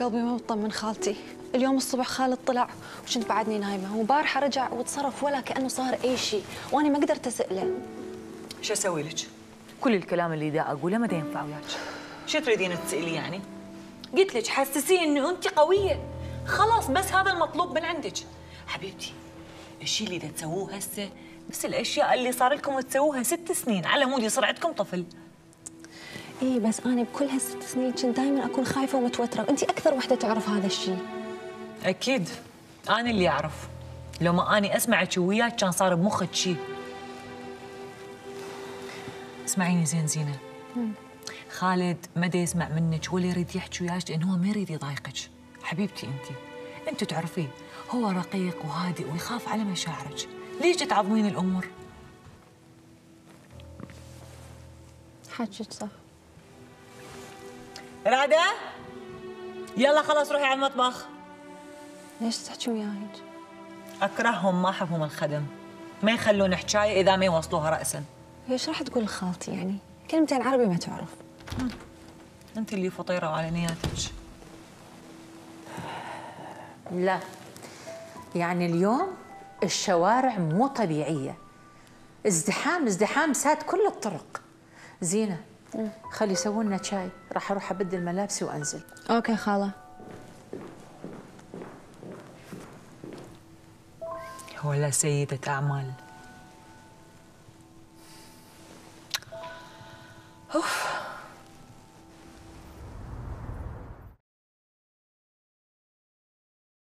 قلبي ما مطمن خالتي. اليوم الصبح خالد طلع وكنت بعدني نايمة. ومبارحه رجع وتصرف ولا كأنه صار أي شيء. وأنا ما قدرت أسأله. شو أسوي لك؟ كل الكلام اللي دا أقوله ما دا ينفع وياك. شو تريدين تسألي يعني؟ قلت لك حسسيه إنه أنت قوية. خلاص بس هذا المطلوب من عندك. حبيبتي الشيء اللي دا تسووه هسه نفس الأشياء اللي صار لكم تسووها ست سنين على مود يصير عندكم طفل. اي بس أنا بكل هالست سنين كنت دائما أكون خايفة ومتوترة. وانت أكثر وحدة تعرف هذا الشيء أكيد. أنا اللي أعرف. لو ما أني أسمعك وياك كان صار بمخك شيء اسمعيني زين زينة. خالد ما يسمع منك ولا يريد يحكي وياك لأن هو ما يريد يضايقك. حبيبتي انت. انت تعرفيه هو رقيق وهادئ ويخاف على مشاعرك. ليش تعظمين الأمور؟ حاجتك صح. رعدة يلا خلاص روحي على المطبخ. ليش تحكي وياي؟ أكرههم ما أحبهم الخدم. ما يخلون حكاية إذا ما يوصلوها راسا. إيش راح تقول لخالتي يعني؟ كلمتين عربي ما تعرف. أنت اللي فطيرة وعلى نياتك. لا. يعني اليوم الشوارع مو طبيعية. ازدحام ازدحام ساد كل الطرق. زينة. خلي يسووا لنا شاي. راح أروح أبدل ملابسي وأنزل. أوكي خالة. ولا سيدة أعمال. أوف.